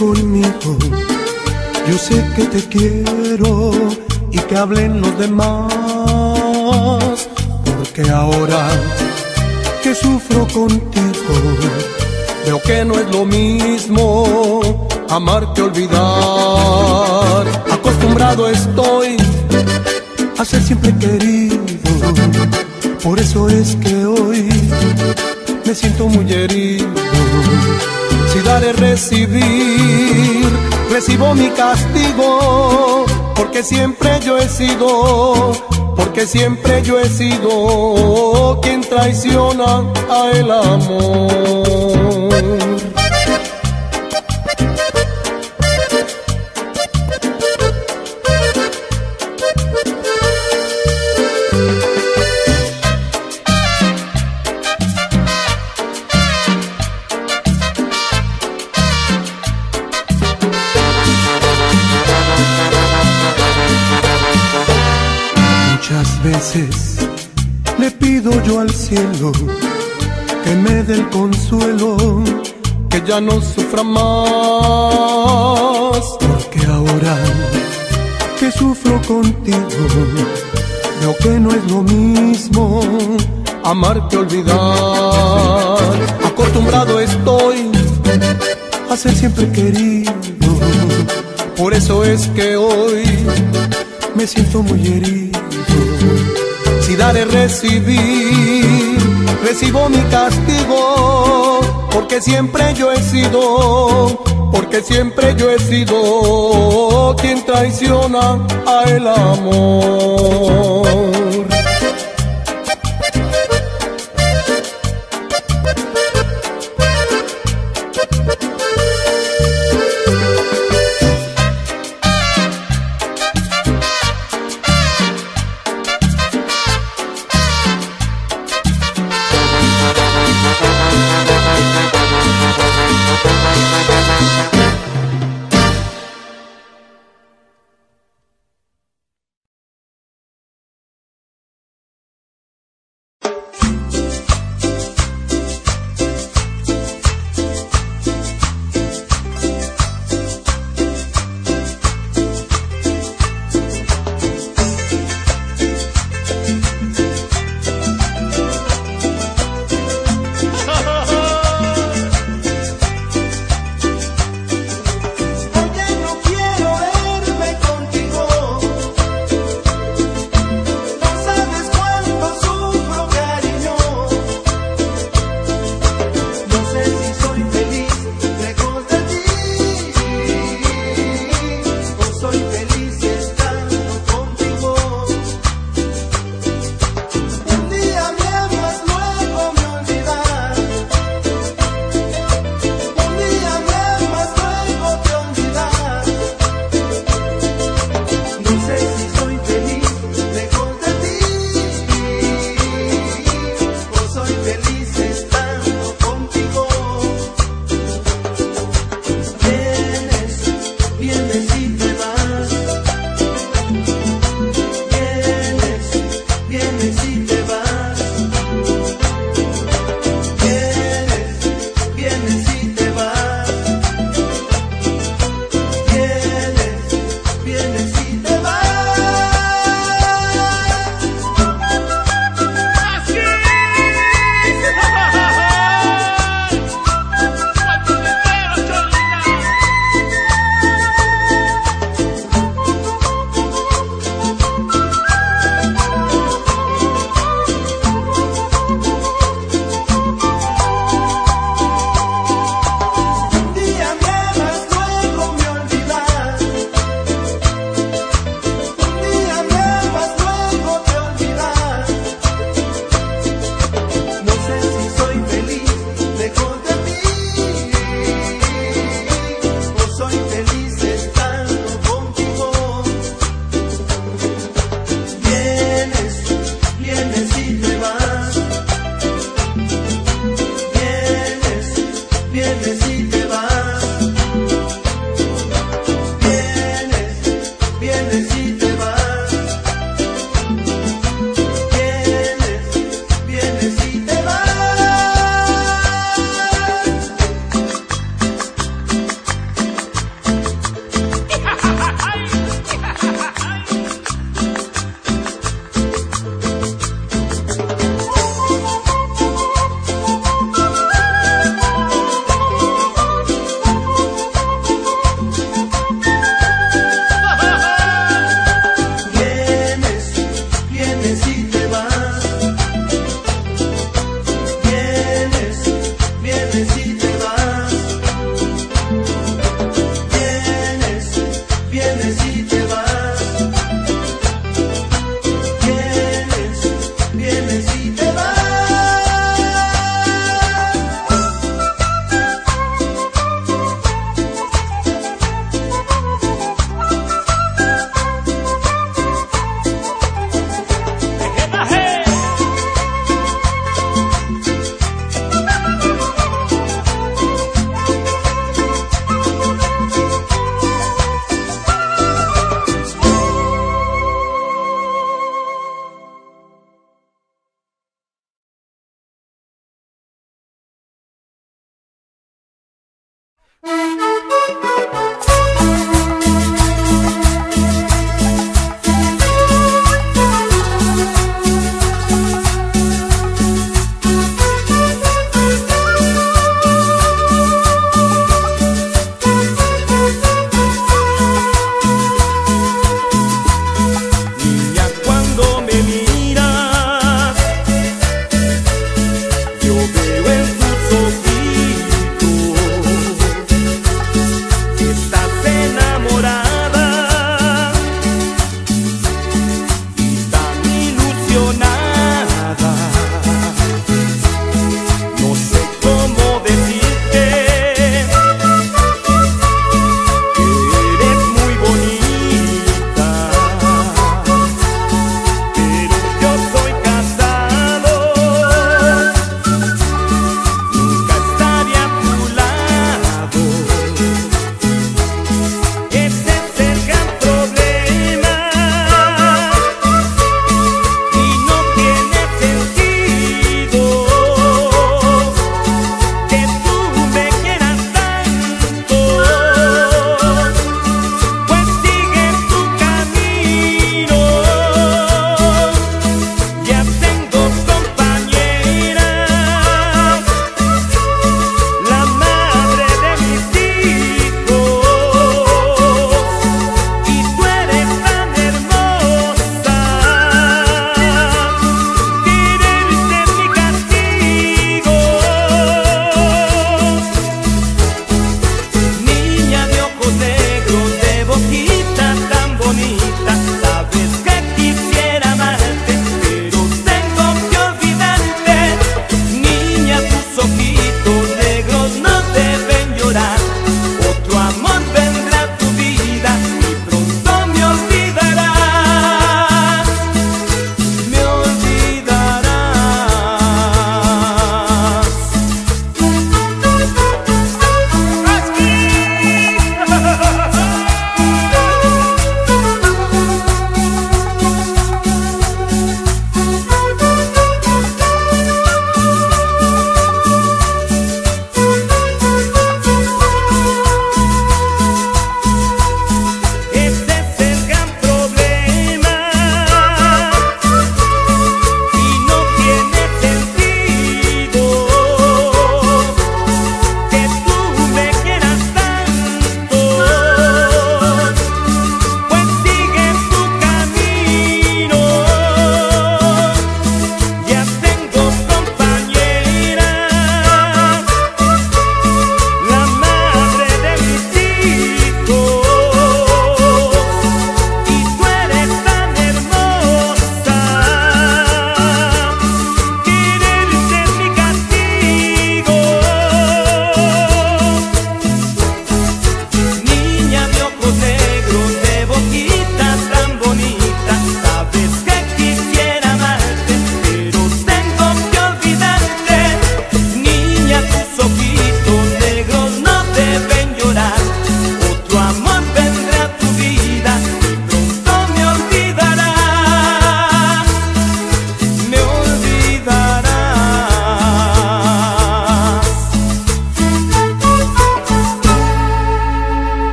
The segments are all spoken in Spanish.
conmigo. Yo sé que te quiero y que hablen los demás. Porque ahora que sufro contigo, veo que no es lo mismo amar que olvidar. Acostumbrado estoy a ser siempre querido. Por eso es que hoy me siento muy herido. Si dar es recibir, recibo mi castigo, porque siempre yo he sido, porque siempre yo he sido quien traiciona a el amor. Le pido yo al cielo que me dé el consuelo, que ya no sufra más, porque ahora que sufro contigo, veo que no es lo mismo amar que olvidar. Acostumbrado estoy a ser siempre querido, por eso es que hoy me siento muy herido. Es recibir, recibo mi castigo, porque siempre yo he sido, porque siempre yo he sido quien traiciona a el amor.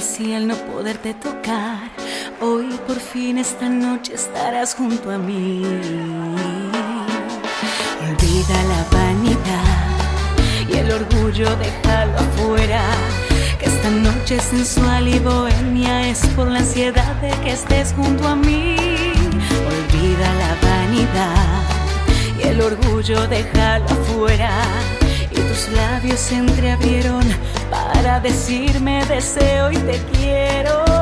Estremecía al no poderte tocar. Hoy por fin esta noche estarás junto a mí. Olvida la vanidad y el orgullo déjalo afuera. Que esta noche sensual y bohemia es por la ansiedad de que estés junto a mí. Olvida la vanidad y el orgullo déjalo afuera tus labios se entreabrieron para decirme deseo y te quiero.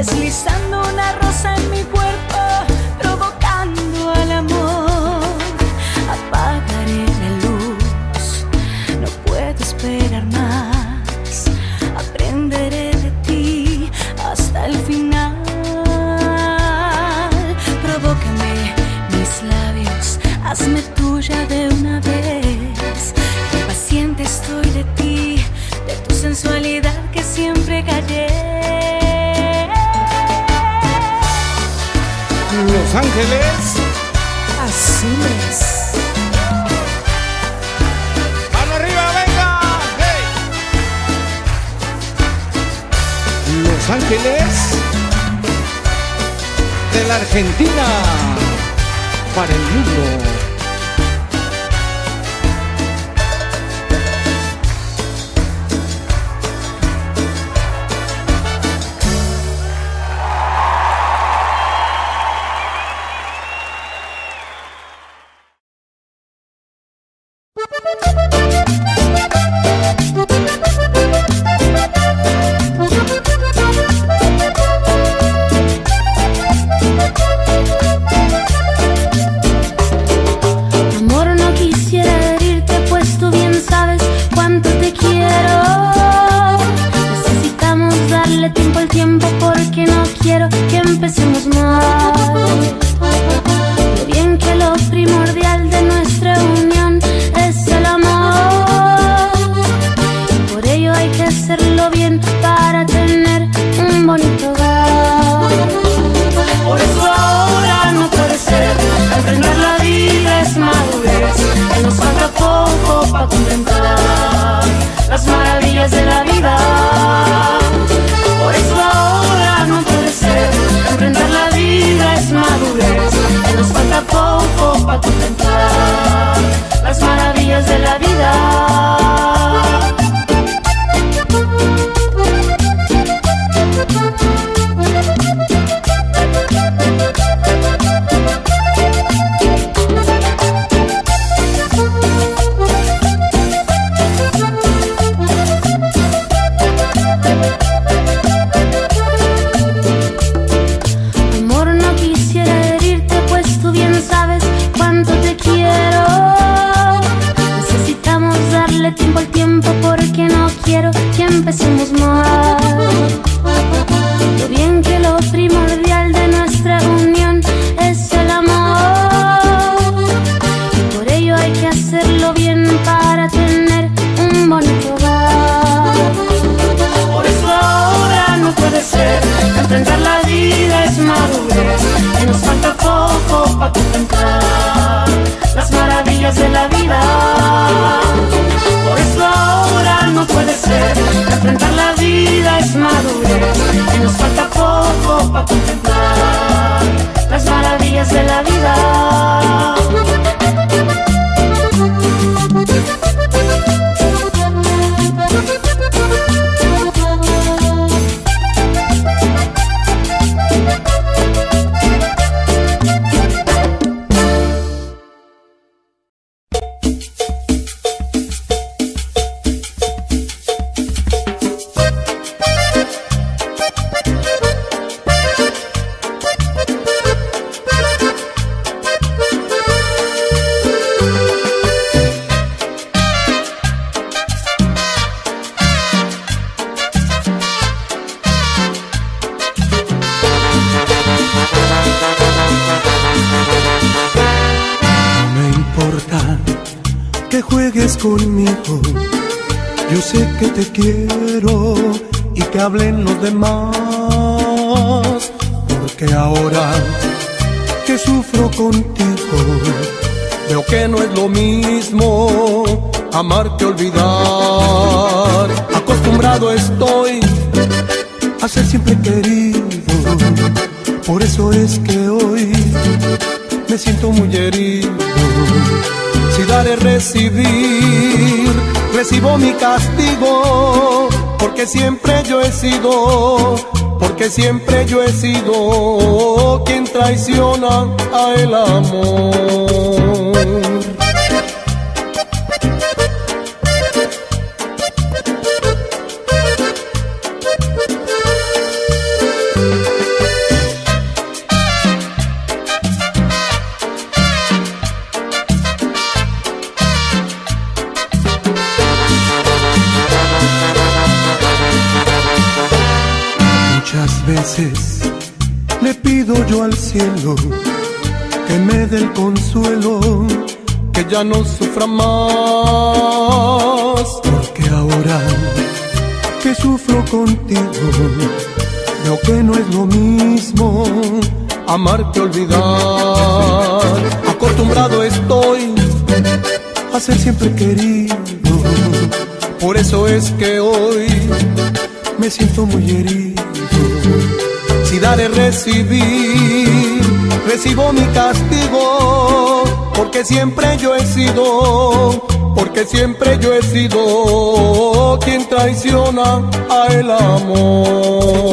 deslizando. Argentina. Hablen los demás, porque ahora que sufro contigo, veo que no es lo mismo amarte olvidar. Acostumbrado estoy a ser siempre querido, por eso es que hoy me siento muy herido. Si dar es recibir, recibo mi castigo, porque siempre yo he sido, porque siempre yo he sido quien traiciona a el amor. Que me dé el consuelo, que ya no sufra más, porque ahora que sufro contigo, veo que no es lo mismo amarte olvidar. Acostumbrado estoy a ser siempre querido, por eso es que hoy me siento muy herido. Si dar es recibir, recibo mi castigo, porque siempre yo he sido, porque siempre yo he sido quien traiciona a el amor.